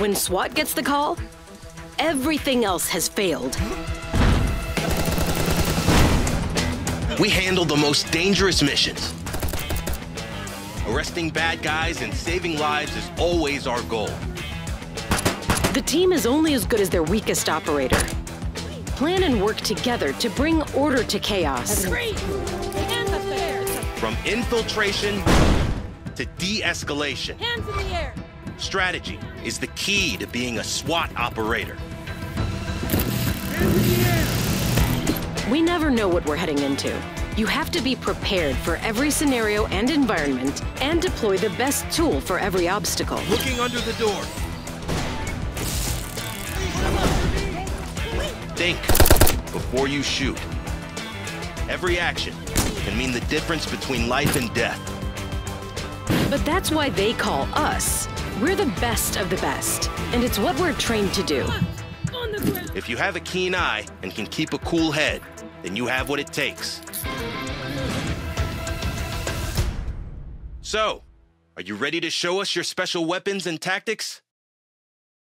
When SWAT gets the call, everything else has failed. We handle the most dangerous missions. Arresting bad guys and saving lives is always our goal. The team is only as good as their weakest operator. Plan and work together to bring order to chaos. Great! Hands up there! From infiltration to de-escalation, Hands in the air! Strategy is the key to being a SWAT operator. We never know what we're heading into. You have to be prepared for every scenario and environment and deploy the best tool for every obstacle. Looking under the door. Think before you shoot. Every action can mean the difference between life and death. But that's why they call us. We're the best of the best, and it's what we're trained to do. If you have a keen eye and can keep a cool head, then you have what it takes. So, are you ready to show us your special weapons and tactics?